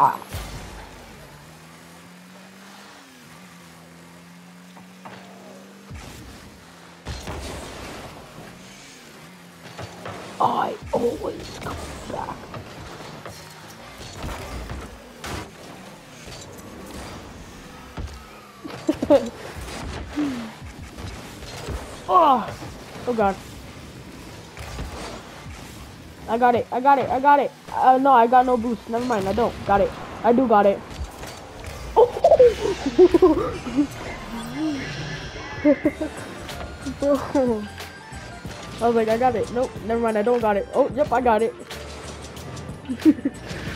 off. I always come back. oh, oh god. I got it, I got it, I got it. Uh, no, I got no boost. Never mind, I don't. Got it. I do got it. Oh. I was like, I got it. Nope, never mind, I don't got it. Oh, yep, I got it.